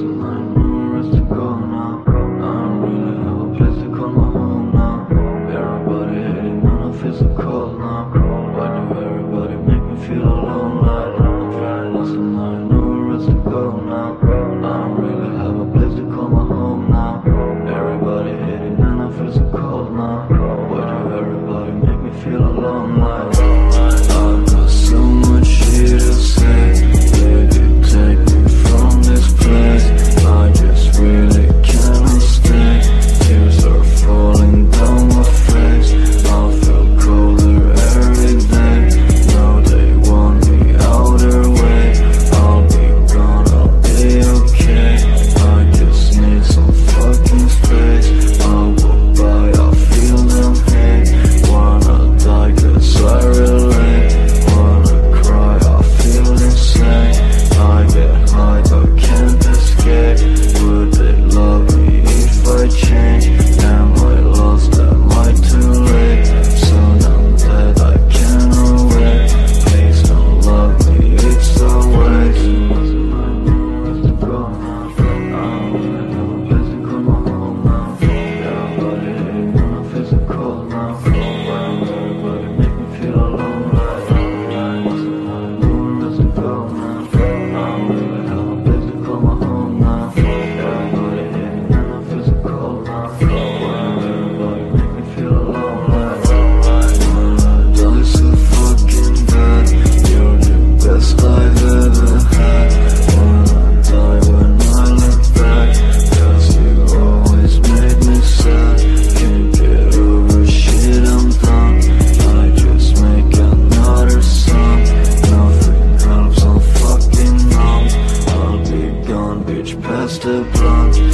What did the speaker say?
to mine. the blunt